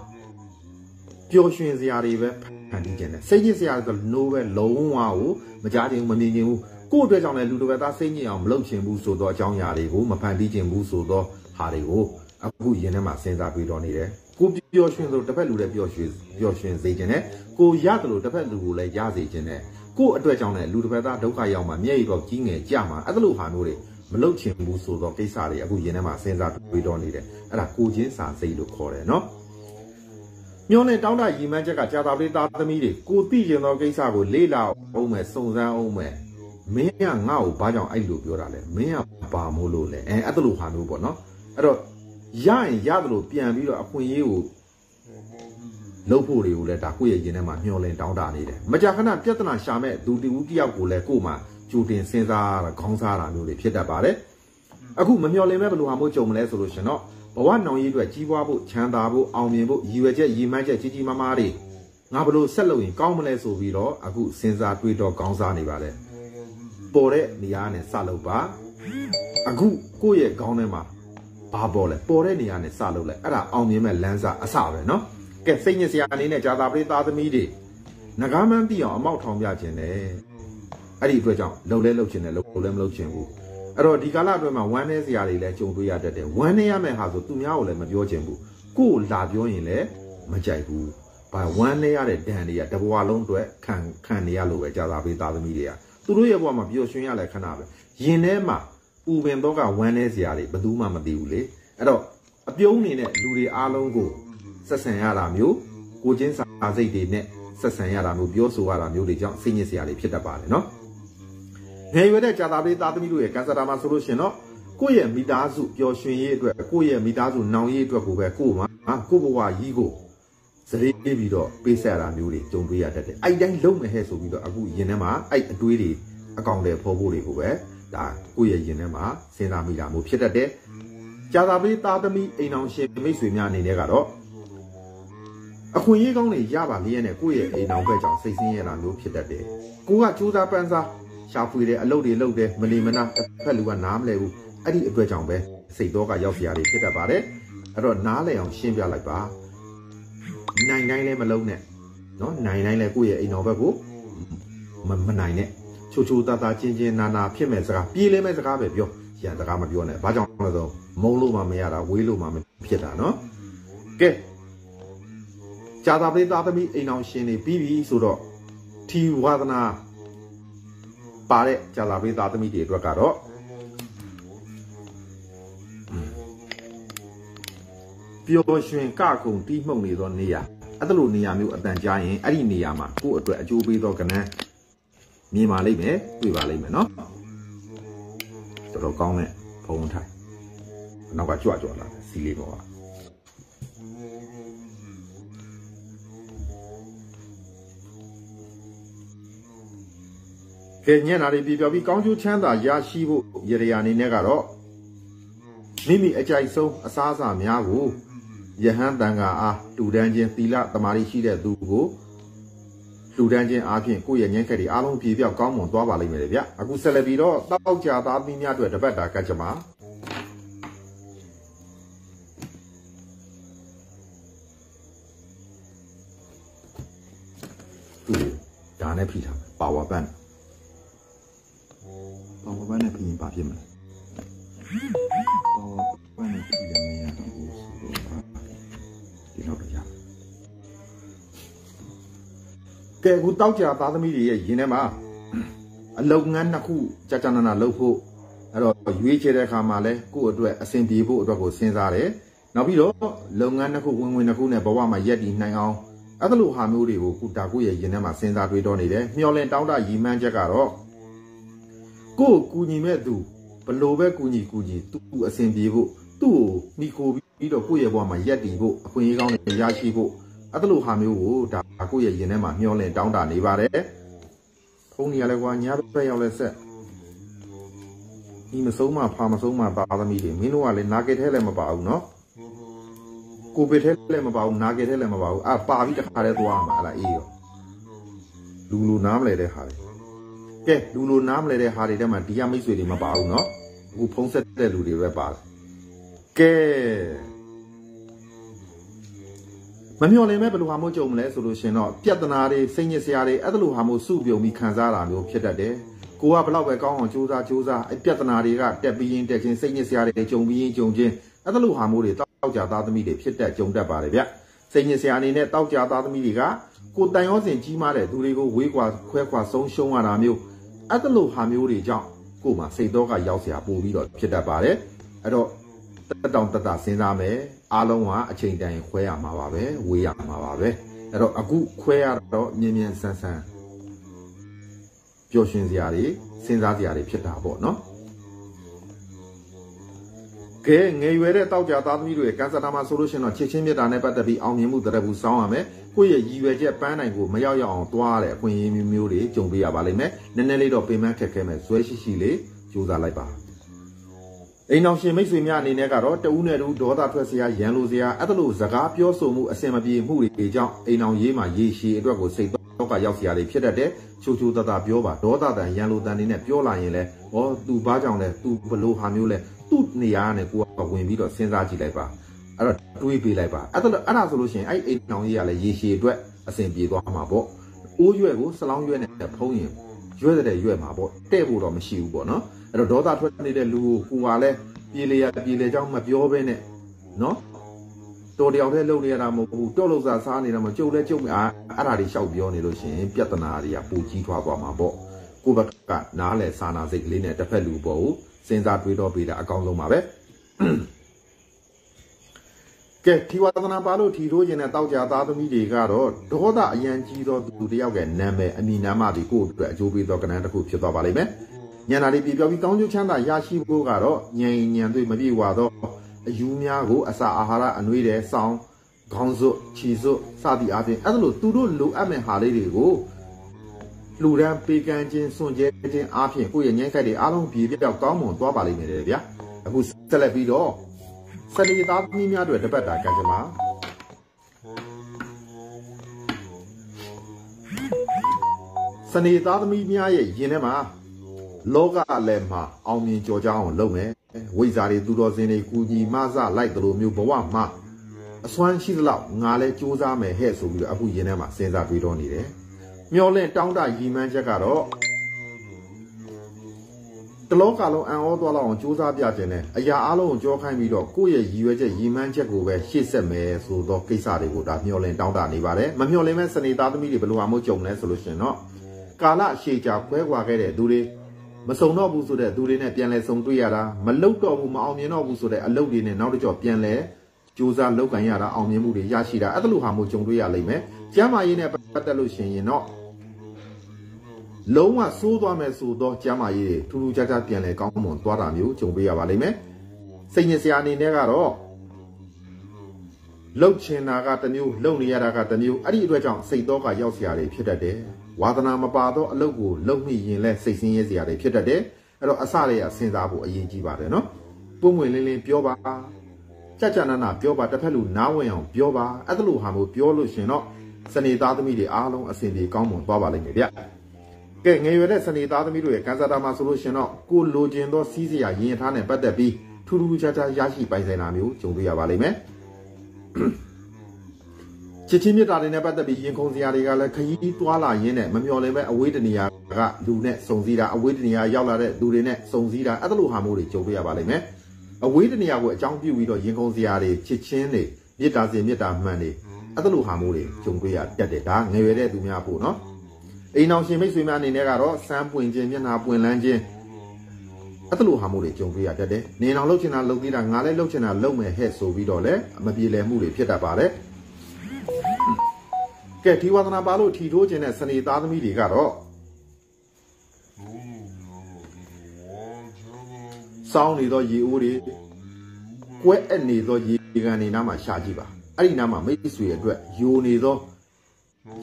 ပျော်ရွှင်စရာတွေပဲဖန်တီးခြင်းနဲ့စိတ်ညစ်စရာဆိုလို့ပဲလုံးဝကိုမကြားခြင်းမမြင်ခြင်းဘူး ကိုယ့်အတွက်ကြောင့်လည်းလူတစ်ပတ်သားစိတ်ညစ်အောင်မလုပ်ချင်ဘူးဆိုတော့အကြောင်းအရာတွေကိုမဖန်တီးချင်ဘူးဆိုတော့ဟာတွေကိုအခုရင်ထဲမှာစဉ်းစားပြီးတော့နေတယ်ကိုပျော်ရွှင်ဆိုတစ်ဖက်လူလည်းပျော်ရွှင်ပျော်ရွှင်စေခြင်းနဲ့ကိုရတယ်လို့တစ်ဖက်လူကိုလည်းရစေခြင်းနဲ့ကိုယ့်အတွက်ကြောင့်လည်းလူတစ်ဖက်သားဒုက္ခရောက်မှာမျက်ရည်တော့ကြီးငယ်ကြမှာအဲ့လိုဟာမျိုးတွေမလုတ်ချင်ဘူးဆိုတော့ကိစ္စတွေအခုရင်ထဲမှာစဉ်းစားတွေးတော့နေတယ်အဲ့ဒါကိုချင်းစာစိတ်လို့ခေါ်တယ်နော်ညောနဲ့တောင်းတရီမန်းချက်ကကြာတာလေးသားသမီးတွေကိုသိကျင်သောကိစ္စကိုလေ့လာအောင်မယ်စုံစမ်းအောင်မယ် မင်းကငါ့ကိုဘာကြောင့်အဲ့လိုပြောတာလဲမင်းကဘာမို့လို့လဲအဲအဲ့လိုဟာမျိုးပေါ့နော်အဲ့တော့ရရင်ရတယ်လို့ပြန်ပြီးတော့အခွင့်အရေးကိုလုပ်ဖို့တွေကိုလည်းဒါကိုယ့်ရဲ့ရင်ထဲမှာမျှော်လင့်တောင်းတနေတယ်မကြာခဏပြဿနာရှာမဲ့သူတူတယောက်ကိုလည်းကို့မှာကြိုတင်စဉ်းစားတာခေါင်းစားတာမျိုးတွေဖြစ်တတ်ပါတယ်အခုမမျှော်လင့်မဲ့ဘယ်လိုဟာမျိုးကြုံမလဲဆိုလို့ရှင်တော့ဘဝနောင်ရေးအတွက်ကြီးပွားဖို့ချမ်းသာဖို့အောင်မြင်ဖို့ရည်ရွယ်ချက်ရည်မှန်းချက်ကြီးကြီးမားမားတွေငါဘယ်လိုဆက်လုပ်ရင်ကောင်းမလဲဆိုပြီးတော့အခုစဉ်းစားတွေးတော့ခေါင်းစားနေပါတယ် ပေါ်တဲ့နေရာနဲ့စလုပ်ပါအခုကိုယ့်ရဲ့ခေါင်းထဲမှာဘာပေါ်လဲပေါ်တဲ့နေရာနဲ့စလုပ်လိုက်အဲ့ဒါအောင်မြင်မဲ့လမ်းစာအစပဲเนาะကဲစိတ်ညစ်စရာအနေနဲ့ဂျာတာပရိသားသမီးတွေငကားမန်းပြီးအောင်အမောက်ထောင်ပြခြင်းတယ်အဲ့ဒီအတွက်ကြောင့်လှုပ်လဲလှုပ်ခြင်းတယ်လှုပ်လဲမလှုပ်ခြင်းဘူးအဲ့တော့ဒီကာလအတွင်းမှာဝမ်းနေစရာတွေလည်းကြုံတွေ့ရတတ်တယ်ဝမ်းနေရမယ့်ဟာဆိုသူများကိုလည်းမပြောချင်ဘူးကိုယ်လာပြောရင်လည်းမကြိုက်ဘူးဘာဝမ်းနေရတဲ့ဒဏ်တွေကတဘွားလုံးအတွက်ခံခံနေရလို့ပဲကြာသာပေးသားသမီးတွေက သူတို့ရဲ့ဘဝမှာပျော်ရွှင်ရလဲခဏပဲရင်ထဲမှာပူပင်တော့ကဝမ်းနေစရာတွေဘယ်သူမှမသိဘူးလေအဲ့တော့အပြုံးနေတဲ့လူတွေအားလုံးကိုဆက်ဆံရတာမျိုးကိုချင်းစာစိတ်တွေနဲ့ဆက်ဆံရတာမျိုးပြောဆိုရတာမျိုးတွေကြောင့်စိတ်ညစ်စရာတွေဖြစ်တတ်ပါတယ်နော်ငယ်ရွယ်တဲ့ကြာသာလေးသားသမီးတို့ရဲ့ကန်ဆာတာမှာဆိုလို့ရှင်တော့ကိုယ့်ရဲ့မိသားစုပျော်ရွှင်ရေးအတွက်ကိုယ့်ရဲ့မိသားစုနောင်ရေးအတွက်ကိုပဲကိုယ်မှာကိုယ့်ဘဝကြီးကို စလေးပြပြီးတော့ပေးဆက်ရတာမျိုးတွေကြုံတွေ့ရတတ်တယ်အဲ့တိုင်းလုံမဲ့ဟဲ့ဆိုပြီးတော့အခုယင်ထဲမှာအဲ့အတွေးတွေအကောင်တွေဖော်ဖို့တွေကိုပဲဒါကိုယ့်ရဲ့ယင်ထဲမှာစဉ်းစားမိတာမျိုးဖြစ်တတ်တယ်ကြာသာပေးသားသမီးအိမ်အောင်ရှင်မိတ်ဆွေများအနေနဲ့ကတော့အခွင့်အရေးကောင်းတွေရပါလျက်နဲ့ကိုယ့်ရဲ့အိမ်အောင်ဘက်ကြောင့်စိတ်ဆင်းရဲတာမျိုးဖြစ်တတ်တယ်ကိုကစူးစမ်းပန်းစားရှာဖွေတယ်အလုပ်တွေလုပ်တယ်မလီမနာတစ်ဖက်လူကနားမလဲဘူးအဲ့ဒီအတွက်ကြောင့်ပဲစိတ်တော့ကရောက်စရာတွေဖြစ်တတ်ပါတယ်အဲ့တော့နားလည်အောင်ရှင်းပြလိုက်ပါ နိုင်တိုင်းလည်းမလုံးနဲ့နော်နိုင်တိုင်းလည်းကိုယ့်ရဲ့အိမ်တော်ဘက်ကိုမမနိုင်နဲ့ချိုချိုတာတာချင်းချင်းနာနာဖြစ်မဲ့စကားပြေးလဲမဲ့စကားပဲပြောရန်စကားမပြောနဲ့ဘာကြောင့်လဲဆိုမုံလို့မှမရတာဝေးလို့မှမဖြစ်တာနော်ကဲဂျာတာပလေးသားသမီးအိမ်အောင်ရှင်နေပြီးပြီဆိုတော့ထီဝါသနာပါတဲ့ဂျာတာပလေးသားသမီးတွေအတွက်ကတော့ ပျော်ရွှင်ကကုံတီးမှုန်နေသောနေရာအဲ့လိုနေရာမျိုးအတန်ကြားရင်အဲ့ဒီနေရာမှာကိုယ့်အတွက်အကျိုးပေးသောကဏ္ဍမြင်ပါလိမ့်မယ်တွေ့ပါလိမ့်မယ်နော်တော်တော်ကောင်းတဲ့ဖုံးထိုင်နောက်ကကြွကြွလာတယ်စီလေးပေါ်ကကဲညနာတွေပြပြပြီးကောင်းကျိုးချမ်းသာရရှိဖို့ရရအနေနဲ့ကတော့မိမိအကြိုက်ဆုံးအစားအစာများကို ယဟန်တန်ခါအားတူတန်းခြင်းသီလတမာရီရှိတဲ့သူကိုလူတန်းချင်းအားဖြင့်ကိုယ့်ရဲ့ညှက်ခက်တွေအားလုံးပြေပြောက်ကောင်းမွန်သွားပါလိမ့်မယ်လေဗျအခုဆက်လက်ပြီးတော့တောက်ကြသားသမီးများအတွက်တပတ်တာကတ်ကြမှာသူဒါနဲ့ဖိထားမယ်ပါဝါပန်ပါဝါပန်နဲ့ဖိရင်ဘာဖြစ်မလဲ ကဲအခုတောက်ကြသားသမီးတွေရဲ့ရင်ထဲမှာအလုံငန်းနှစ်ခုကြာကြာနာနာလှုပ်ဖို့အဲ့တော့ရွေးချယ်တဲ့အခါမှာလဲကိုယ့်အတွက်အဆင်ပြေဖို့အတွက်ကိုစဉ်းစားတယ်နောက်ပြီးတော့လုပ်ငန်းတစ်ခုဝင်ဝင်တစ်ခုနဲ့ဘဝမှာရက်တည်နိုင်အောင်အဲ့လိုဟာမျိုးတွေကိုကုတာကိုယ့်ရဲ့ရင်ထဲမှာစဉ်းစားတွေးတော့နေတယ်မျောလင့်တောင်းတရည်မှန်းချက်ကတော့ကိုယ့်ကူညီမဲ့သူဘလို့ပဲကူညီကူညီသူ့အဆင်ပြေဖို့သူ့ကိုမိခိုပြီးတော့ကိုယ့်ရဲ့ဘဝမှာရက်တည်ဖို့အခွင့်အရေးကောင်းတွေရရှိဖို့ အဲ့လိုဟာမျိုးကိုဒါကိုယ့်ရဲ့ရင်ထဲမှာမျောလင့်တောင်းတနေပါတယ်ဖုန်းကြီးကလည်းကွာညာဘက်ရောက်လဲဆက်ဒီမဆုံးမဖာမဆုံးမသားသမီးတွေမင်းတို့ကလည်းနာကက်ထဲလည်းမပါဘူးနော်ကိုပေထဲလည်းမပါဘူးနာကက်ထဲလည်းမပါဘူးအာပါပြီးတခါတည်းသွားမှာအလားအေးရောလူလူနားမလဲတဲ့ဟာတွေကဲလူလူနားမလဲတဲ့ဟာတွေထဲမှာဒီကမိတ်ဆွေတွေမပါဘူးနော်အခုဖုံးဆက်တဲ့လူတွေပဲပါတယ်ကဲ မမျှော်လင့်မဲ့ဘယ်လိုဟာမျိုးကြုံမလဲဆိုလို့ရှင်တော့ပြဿနာတွေစိတ်ညစ်စရာတွေအဲ့လိုဟာမျိုးစုပြုံပြီးခံစားတာမျိုးဖြစ်တတ်တယ်။ကိုကဘလောက်ပဲကောင်းအောင်ကြိုးစားကြိုးစားအဲ့ပြဿနာတွေကတက်ပြီးရင်တက်ချင်းစိတ်ညစ်စရာတွေကြုံပြီးရင်ကြုံချင်းအဲ့လိုဟာမျိုးတွေတောက်ကြသားသမီးတွေဖြစ်တတ်ကြုံတတ်ပါတယ်ဗျ။စိတ်ညစ်စရာအနေနဲ့တောက်ကြသားသမီးတွေကကိုတန်ရောစင်ကြီးမားတဲ့သူတွေကိုဝေးကွာခွဲခွာဆုံးရှုံးရတာမျိုးအဲ့လိုဟာမျိုးတွေကြောင့်ကို့မှာစိတ်တော့ကရောက်စရာပိုပြီးတော့ဖြစ်တတ်ပါတယ်။အဲ့တော့တက်တောင်တက်တာစဉ်းစားမယ်။ အားလုံးကအချိန်တန်ခွဲရမှာပါပဲဝေးရမှာပါပဲအဲ့တော့အခုခွဲရတော့မြင်မြင်ဆန်းဆန်းပျော်ရွှင်စရာတွေစဉ်းစားစရာတွေဖြစ်တာပေါ့နော်ကဲငယ်ရွယ်တဲ့တောက်ကြသားသမီးတွေကန်ဆာတာမှာဆိုလို့ရှိရင်တော့ချစ်ချင်းမြတ်တာနဲ့ပတ်သက်ပြီးအောင်မြင်မှုတရက်ဘူးစောင်းရမယ်ကိုယ့်ရဲ့ရည်ရွယ်ချက်ပန်းနိုင်ကိုမရောက်ရောက်အောင်တွားတဲ့အခွင့်အရေးမျိုးမျိုးတွေကြုံပေးရပါလိမ့်မယ်နည်းနည်းလေးတော့ပင်မခက်ခဲမယ်ဇွဲရှိရှိလေးကြိုးစားလိုက်ပါ အိမ်အောင်ရှင်မိတ်ဆွေများအနေနဲ့ကတော့တဦးနဲ့တူဒေါသထွက်စရာရန်လိုစရာအဲ့လိုစကားပြောဆိုမှုအဆင်မပြေမှုတွေကြောင့်အိမ်အောင်ရေးမှာရေရှည်အတွက်ကိုစိတ်တော့ကရောက်စရာတွေဖြစ်တတ်တယ်ချိုချိုတတပြောပါဒေါသတန်ရန်လိုတန်တွေနဲ့ပြောလာရင်လဲဩ तू ဘာကြောင့်လဲ तू ဘလို့ဟာမျိုးလဲသူ့နေရာနဲ့ကိုကဝင်ပြီးတော့စဉ်းစားကြည့်လိုက်ပါအဲ့တော့တွေးပေးလိုက်ပါအဲ့ဒါအဲ့ဒါဆိုလို့ရှိရင်အဲ့အိမ်အောင်ရေးရလဲရေရှည်အတွက်အဆင်ပြေသွားမှာပေါ့အိုးရွက်ကိုစလောင်းရွက်နဲ့ဖုံးရင်ရွက်တဲ့ရွက်မှာပေါ့တဲ့ဖို့တော့မရှိဘူးပေါ့နော် အဲ့တော့ဒေါသထွက်နေတဲ့လူကိုကိုကလည်းပြေလေရပြေလေကြောင်းမပြောဘဲနဲ့နော်တော်တယောက်တည်းလုပ်နေရတာမဟုတ်ဘူးတော့လို့စားစားနေတာမကြုံလဲကြုံအာအဲ့ဒါတွေရှောက်ပြောနေလို့ရှိရင်ပြဿနာတွေကပူကြီးထွားသွားမှာပေါ့ကိုဘက်ကနားလဲစာနာစိတ်ကလေးနဲ့တစ်ဖက်လူပေါ့စဉ်းစားတွေးတော့ပေးတာအကောင်းဆုံးပါပဲကဲထီဝသနာပါလို့ထီထိုးခြင်းနဲ့တောက်ကြသားသမီးတွေကတော့ဒေါသအရန်ကြီးသောသူတယောက်ကနာမည်အမိနာမဒီကိုအတွက်အကျိုးပေးသောကဏ္ဍတစ်ခုဖြစ်သွားပါလိမ့်မယ် ညနာလေးပြပြောပြီးကောင်းကျိုးချမ်းသာရရှိဖို့ကတော့ညင်ညံသွေးမပြေဝါသောအယူများကိုအစာအာဟာရအနှွေးတဲ့စောင်းခေါင်းစွတ်ခြေစွတ်စသည်အားဖြင့်အဲ့ဒါလို့သူတို့လိုအပ်မဲ့ဟာလေးတွေကိုလူရန်ပေးကမ်းခြင်းစွန့်ကြဲခြင်းအားဖြင့်ကိုယ့်ရဲ့ငြိမ်းခိုက်တွေအားလုံးပြေပြောက်ကောင်းမွန်သွားပါလိမ့်မယ်လေဗျာအခုဆက်လက်ပြီးတော့စနေသားသမီးများတွေတပတ်တာကံကြမ္မာစနေသားသမီးများရဲ့ယင်ထဲမှာ လောကလည်းမှာအောင်မြင်ကြော်ကြအောင်လုပ်မယ်ဝိဇ္ဇာတွေသူတော်စင်တွေကူညီမဆလိုက်တယ်လို့မျိုးဘဝမှာအစွမ်းရှိသလောက်ငါလဲစူးစမ်းမယ်ဟဲ့ဆိုပြီးတော့အခုယင်ထဲမှာစဉ်းစားတွေးတော့နေတယ်မျောလင့်တောင်းတရီမှန်းချက်ကတော့တလောကလုံးအံ့ဩသွားလောက်အောင်စူးစမ်းပြခြင်းနဲ့အရာအလုံးကိုကြောခိုင်းပြီးတော့ကိုယ့်ရဲ့ရည်ရွယ်ချက်ရည်မှန်းချက်ကိုပဲရှေ့ဆက်မယ်ဆိုတော့ကိစ္စတွေကိုဒါမျောလင့်တောင်းတနေပါတယ်မမျောလင့်မဲ့စနေသားသမီးတွေဘယ်လိုအမို့ကြုံလဲဆိုလို့ရှင်တော့ကာလရှည်ကြာခွဲခွာခဲ့တဲ့သူတွေ မစုံတော့ဘူးဆိုတဲ့သူတွေနဲ့ပြန်လဲစုံတွေ့ရတာမလုတော့ဘူးမအောင်မြင်တော့ဘူးဆိုတဲ့အလုပ်တွေနဲ့နောက်တစ်ကြော့ပြန်လဲစူးစမ်းလောက်ကန်ရတာအောင်မြင်မှုတွေရရှိတာအဲ့ဒါလိုဟာမျိုးကြုံတွေ့ရလိမ့်မယ်ကျမ်းမာရေးနဲ့ပတ်သက်လို့ရှင်ရင်တော့လုံးဝစိုးသွားမယ်ဆိုတော့ကျမ်းမာရေးထူးထူးခြားခြားပြန်လဲကောင်းမွန်သွားတာမျိုးကြုံတွေ့ရပါလိမ့်မယ်စိတ်ညစ်စရာအနေနဲ့ကတော့လှုပ်ချင်တာကတစ်မျိုးလှုပ်နေရတာကတစ်မျိုးအဲ့ဒီအတွက်ကြောင့်စိတ်တော့ကရောက်စရာတွေဖြစ်တတ်တယ် ဝါသနာမပါတော့အလုပ်ကိုလုပ်မိရင်လဲစိတ်ဆင်းရဲစရာတွေဖြစ်တတ်တယ်အဲ့တော့အစတွေကစဉ်းစားဖို့အရေးကြီးပါတယ်နော်ပုံဝင်လင်းလင်းပြောပါကြကြနာနာပြောပါတစ်ဖက်လူနားဝင်အောင်ပြောပါအဲ့ဒါလိုဟာမျိုးပြောလို့ရှင်တော့စနေသားသမီးတွေအားလုံးအဆင်ပြေကောင်းမွန်သွားပါလိမ့်မယ်ဗျကဲငယ်ရွယ်တဲ့စနေသားသမီးတို့ရဲ့ကန်ဆာတာမှာဆိုလို့ရှင်တော့ကိုလိုချင်သောစီးစရာရင်ထားနဲ့ပတ်သက်ပြီးထူးထူးခြားခြားရရှိပိုင်ဆိုင်တာမျိုးကြုံတွေ့ရပါလိမ့်မယ် ချစ်ချင်းမြတ်တာတွေနဲ့ပတ်သက်ပြီးရင်ခုန်စရာတွေကလည်းခရီးသွားလာရင်းနဲ့မမျော်လင့်ပဲအဝေးတနေရာကလူနဲ့စုံစည်းတာအဝေးတနေရာရောက်လာတဲ့လူတွေနဲ့စုံစည်းတာအဲ့ဒါလိုဟာမျိုးတွေကြုံတွေ့ရပါလိမ့်မယ်အဝေးတနေရာကိုအကြောင်းပြုပြီးတော့ရင်ခုန်စရာတွေချစ်ချင်းတွေမြတ်တာစင်မြတ်တာမှန်တွေအဲ့ဒါလိုဟာမျိုးတွေကြုံတွေ့ရတတ်တယ်ဒါငယ်ရွယ်တဲ့သူများဖို့နော်အိမ်အောင်ရှင်မိတ်ဆွေများအနေနဲ့ကတော့စမ်းပွင့်ခြင်းမျက်နှာပွင့်လန်းခြင်းအဲ့လိုဟာမျိုးတွေကြုံတွေ့ရတတ်တယ်။နေအောင်လှုပ်ချင်တာလှုပ်သေးတာငါလည်းလှုပ်ချင်တာလှုပ်မယ်ဟဲ့ဆိုပြီးတော့လည်းမပြေလည်မှုတွေဖြစ်တတ်ပါတယ်။ ကဲဒီဝါသနာပါလို့ထီထိုးခြင်းတဲ့စနေသားသမီးတွေကတော့စောင်းနေသောရေအိုးတွေကွဲအပ်နေသောရေကန်နေနားမှာရှာကြည့်ပါအဲ့ဒီနားမှာမိတ်ဆွေအတွက်ယိုနေသော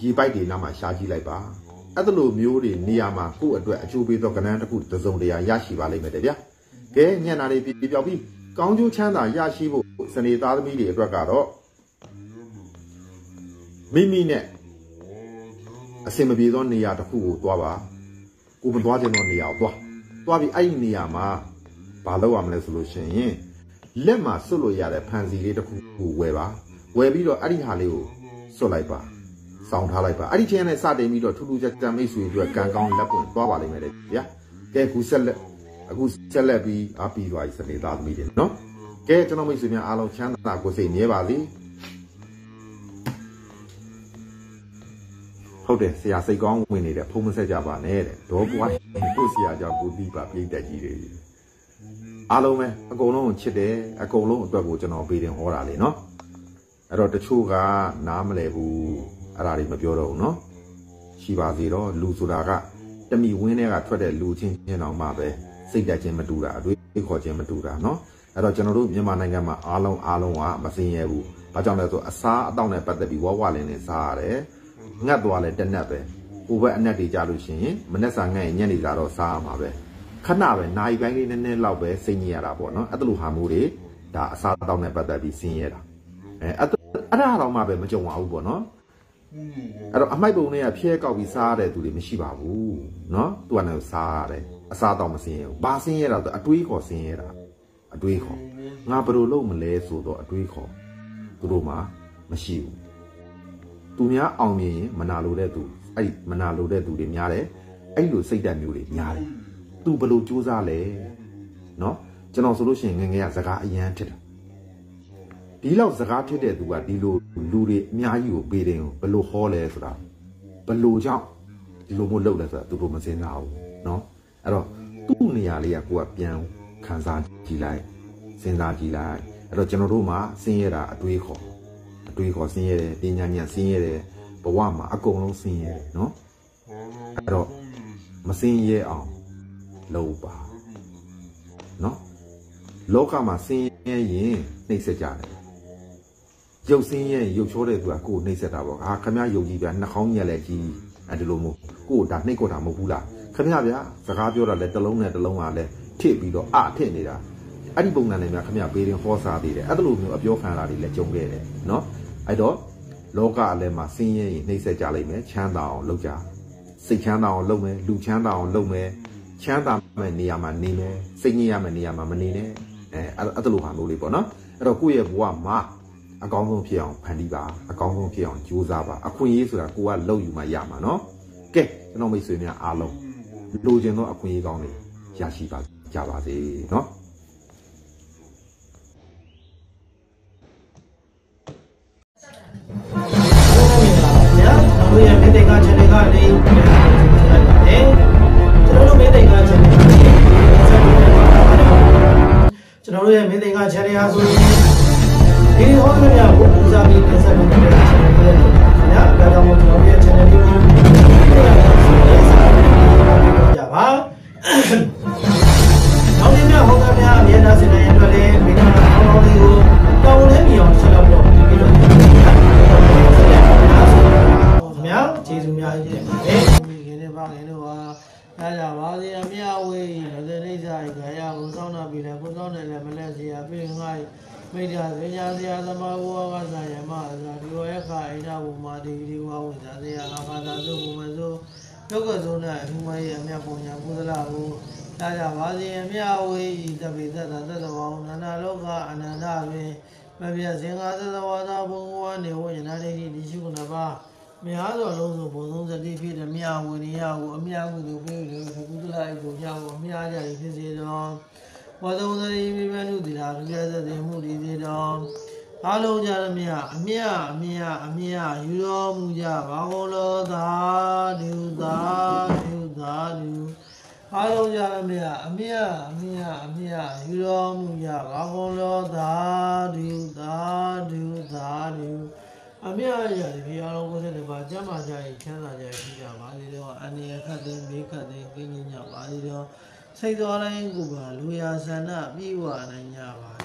ရေပိုက်တွေနားမှာရှာကြည့်လိုက်ပါအဲ့လိုမျိုးတွေနေရာမှာကိုယ့်အတွက်အကျိုးပေးသောကဏ္ဍတစ်ခုတစ်စုံတရာရရှိပါလိမ့်မယ်တဲ့ဗျာကဲညံ့တာတွေပြပြောက်ပြီးကောင်းကျိုးချမ်းသာရရှိဖို့စနေသားသမီးတွေအတွက်ကတော့ မိမိနဲ့အစင်မပြေသောနေရာတစ်ခုကိုသွားပါကိုမသွားခြင်းသောနေရာကိုသွားသွားပြီးအဲ့ဒီနေရာမှာဘာလုပ်ရမလဲဆိုလို့ရှိရင်လက်မှာစွတ်လို့ရတဲ့ဖန်စီလေးတစ်ခုကိုဝယ်ပါဝယ်ပြီးတော့အဲ့ဒီဟာလေးကိုစွတ်လိုက်ပါစောင်းထားလိုက်ပါအဲ့ဒီချင်းနဲ့စတင်ပြီးတော့ထူးထူးခြားခြားမိတ်ဆွေအတွက်ကံကောင်းလက်ပွင့်သွားပါလိမ့်မယ်လေဗျာကဲခုဆက်လက်အခုဆက်လက်ပြီးအပီသွားပြီစနေသားသမီးတွေနော်ကဲကျွန်တော်မိတ်ဆွေများအားလုံးချမ်းသာကိုယ်စိတ်မြဲပါစေ ဟုတ်တယ်ဆရာစိတ်ကောင်းဝင်နေတဲ့ဖုံးမဆက်ကြပါနဲ့တဲ့ဒေါ်ပွားကိုဆရာကြောင့်ကိုတိပါပြိတ္တကြီးတွေအားလုံးပဲအကုန်လုံးချစ်တယ်အကုန်လုံးအတွက်ကိုကျွန်တော်ပေးတယ်ဟောတာလေနော်အဲ့တော့တချို့ကနားမလဲဘူးအဲ့ဒါတွေမပြောတော့ဘူးနော်ရှိပါသေးတော့လူဆိုတာကတမိဝင်းတွေကထွက်တဲ့လူချင်းချင်းအောင်မှပဲစိတ်တက်ခြင်းမတူတာအတွေ့အခေါ်ခြင်းမတူတာနော်အဲ့တော့ကျွန်တော်တို့မြန်မာနိုင်ငံမှာအားလုံးအားလုံးကမစင်ရဘူးဘာကြောင့်လဲဆိုအစားအသောက်နဲ့ပတ်သက်ပြီးဝဝလင်းနေစားရတယ် ငတ်သွားလဲတနက်ပဲဟိုဘက်အနက်တွေကြလို့ရှိရင်မနက်စာငတ်ရင်ညနေစာတော့စားရမှာပဲခဏပဲနိုင်ပိုင်းလေးနည်းနည်းလောက်ပဲစိတ်ညစ်ရတာပေါ့နော်အဲ့လိုဟာမျိုးတွေဒါအစားအသောက်နဲ့ပတ်သက်ပြီးဆင်းရဲတာအဲအဲ့အဲ့ဒါတော့မှပဲမကြုံပါဘူးပေါ့နော်အဲ့တော့အမိုက်ပုံတွေကဖျဲကောက်ပြီးစားရတဲ့သူတွေမရှိပါဘူးเนาะသူကလည်းစားရတယ်အစားတော့မစင်းရဘူးဘာစင်းရတာဆိုအတွေးခေါ်စင်းရတာအတွေးခေါ်ငါဘယ်လိုလုပ်မလဲဆိုတော့အတွေးခေါ်သူတို့မှမရှိဘူး သူများအောင်မြင်ရင်မနာလိုတဲ့သူအဲ့ဒီမနာလိုတဲ့သူတွေများတယ်အဲ့လိုစိတ်ဓာတ်မျိုးတွေများတယ်သူဘယ်လိုစူးစမ်းလဲเนาะကျွန်တော်ဆိုလို့ရှိရင်ငငယ်ကစကားအရန်ဖြစ်တယ်ဒီလောက်စကားဖြစ်တဲ့သူကဒီလိုလူတွေအများကြီးကိုပေးတယ်ဘယ်လိုဟောလဲဆိုတာဘယ်လိုကြောင့်ဒီလိုမျိုးလုပ်လဲဆိုတာသူတို့မစင်စားဘူးเนาะအဲ့တော့သူ့နေရာလေးကကိုကပြန်ခံစားကြည့်လိုက်စဉ်းစားကြည့်လိုက်အဲ့တော့ကျွန်တော်တို့မှာဆင်းရဲတာအတွေးခေါ် အတွေးခေါ်ဆင်းရဲတယ်ပညာဉာဏ်ဆင်းရဲတယ်ဘဝမှာအကုန်လုံးဆင်းရဲတယ်နော်အဲ့တော့မဆင်းရဲအောင်လုပ်ပါနော်လောကမှာဆင်းရဲရင်နှိမ့်ဆက်ကြတယ်ရုပ်ဆင်းရဲရုပ်ချောတဲ့သူကကိုယ်နှိမ့်ဆက်တာပေါ့ဟာခမရယုံကြည်ပြနှာခေါင်းညက်လဲကြီးအဲဒီလိုမျိုးကိုယ်ဒါနှိမ့်ကွတာမဟုတ်ဘူးလားခမရဗျာစကားပြောတာလဲတစ်လုံးနဲ့တစ်လုံးကလဲထစ်ပြီးတော့အထစ်နေတာအဲ့ဒီပုံစံနဲ့များခမရဘေးရင်ဟောစားသေးတယ်အဲ့လိုမျိုးအပြောခံရတာတွေလည်းကြုံခဲ့တယ်နော် အဲ့တော့လောကအလဲမှာဆင်းရဲရင်နှိမ့်ဆက်ကြလိမ့်မယ်ချမ်းသာအောင်လုပ်ကြစိတ်ချမ်းသာအောင်လုပ်မယ်လူချမ်းသာအောင်လုပ်မယ်ချမ်းသာမဲ့နေရာမှာနေမယ်စိတ်ငြိမ်ရမဲ့နေရာမှာမနေနဲ့အဲအဲ့အဲ့လိုဟာမျိုးလေးပေါ့နော်အဲ့တော့ကိုယ့်ရဲ့ဘဝမှာအကောင်းဆုံးဖြစ်အောင်ဖန်တီးပါအကောင်းဆုံးဖြစ်အောင်ကြိုးစားပါအခွင့်အရေးဆိုတာကိုကလုပ်ယူမှရမှာနော်ကဲကျွန်တော်မိတ်ဆွေများအားလုံးလိုချင်သောအခွင့်အရေးကောင်းတွေရရှိပါကြပါစေနော် ဒါကြပါစေအမြဝေးတပိသတ္တသတ္တဝံနာနာလောကအနန္တပင်မပြတ်စင်္ဃာသတ္တဝါသာဘုံဝနေဝဉာဏဒိဋ္ဌိဒီရှိကုဏပါများသောလုံးစုံဘုံဆုံးစတိဖြစ်တဲ့မြဝိနည်းကိုအမြကုသိုလ်ပြုလို့ကုသလအိကိုကြောင့်အမြကြရဖြစ်စေတော်ဝသုံးစတိမိမနုတိလာပြည့်စုံတဲ့မှုဒီစေတော်အားလုံးကြရမြအမြအမြအမြယူတော်မူကြပါကုန်လောသာဒုသာဒုသာဒု အားလုံးကြရမြအမြအမြအမြယူတော်မူကြပါကုန်လောသာဒုသာဒုသာဒုအမြအရာဒီအားလုံးကိုယ်စတဲ့ပါကျမ်းမာကြရင်ချမ်းသာကြရင်ဖြစ်ကြပါသေးတော့အနေရခတ်တဲ့မေးခတ်တဲ့ကင်းကြီးညပါသေးတော့စိတ်တော်တိုင်းကိုပါလူရာဆန္ဒပြီးဝနိုင်ကြပါလေ